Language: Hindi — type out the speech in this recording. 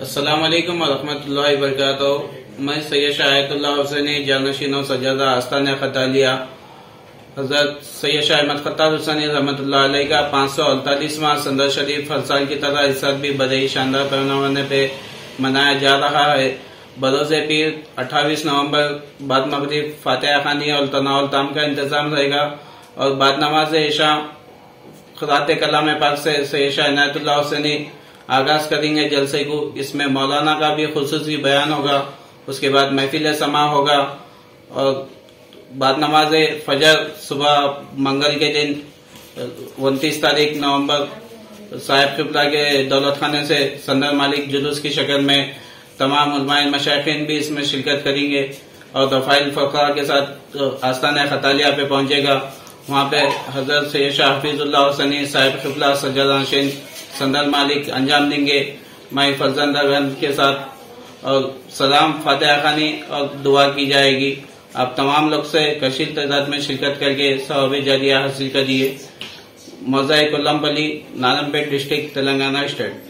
अस्सलाम वालेकुम वरहमतुल्लाहि वबरकातुहू मैं सैयद शाहतुल्लाह हुसैनी जानशीन सजादा आस्थान खतालिया हज़रत सैयद शाह अहमद खत्तार हुसैनी रहमत का पाँच सौ अड़तालीसवां संदर शरीफ हर साल की तरह इस साल भी बदई शानदार पैमाने पे मनाया जा रहा है। बरोज पीर 28 नवंबर, बाद मगरब फातह खानी और तनावल ताम का इंतज़ाम रहेगा। और बाद नमाज़ ईशा खुरात कलाम पाक से सैयद शाह इनायतुल्लाह हुसैनी आगाज़ करेंगे जलसे को। इसमें मौलाना का भी खसूसी बयान होगा, उसके बाद महफिल समा होगा, और बाद नमाज़ फजर सुबह मंगल के दिन, उनतीस तारीख नवंबर, साहिब किबला के दौलत खाने से संदर मालिक जुलूस की शक्ल में तमाम उलमाइन मशाकिन भी इसमें शिरकत करेंगे, और दफाइल फखा के साथ, आस्थान खतालिया पे पहुंचेगा। वहाँ पे हज़रत सैद शाह हफीजुल्लाह हुसैनी, साहिब किबला सज्जाद नशीन संदल मालिक अंजाम देंगे। माई फरजंदागन के साथ और सलाम फातह खानी और दुआ की जाएगी। आप तमाम लोग से कशील तादाद में शिरकत करके सवाब जारिया हासिल करिए। मोजाई कोलम्बली नानमपेट डिस्ट्रिक्ट, तेलंगाना स्टेट।